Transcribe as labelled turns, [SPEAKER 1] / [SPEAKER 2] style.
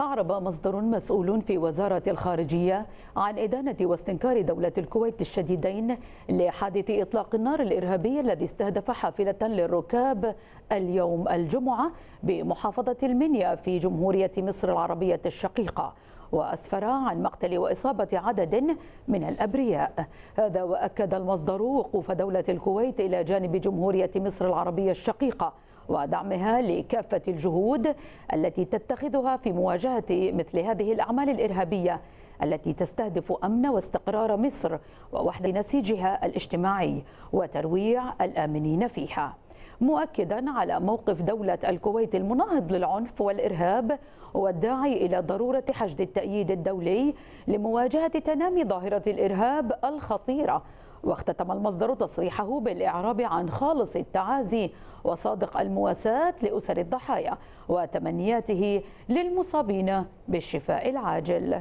[SPEAKER 1] أعرب مصدر مسؤول في وزارة الخارجية عن إدانة واستنكار دولة الكويت الشديدين لحادث إطلاق النار الإرهابي الذي استهدف حافلة للركاب اليوم الجمعة بمحافظة المنيا في جمهورية مصر العربية الشقيقة وأسفر عن مقتل وإصابة عدد من الأبرياء. هذا وأكد المصدر وقوف دولة الكويت إلى جانب جمهورية مصر العربية الشقيقة. ودعمها لكافة الجهود التي تتخذها في مواجهة مثل هذه الأعمال الإرهابية التي تستهدف أمن واستقرار مصر ووحدة نسيجها الاجتماعي وترويع الآمنين فيها. مؤكدا على موقف دولة الكويت المناهض للعنف والإرهاب والداعي إلى ضرورة حشد التأييد الدولي لمواجهة تنامي ظاهرة الإرهاب الخطيرة واختتم المصدر تصريحه بالإعراب عن خالص التعازي وصادق المواساة لأسر الضحايا وتمنياته للمصابين بالشفاء العاجل.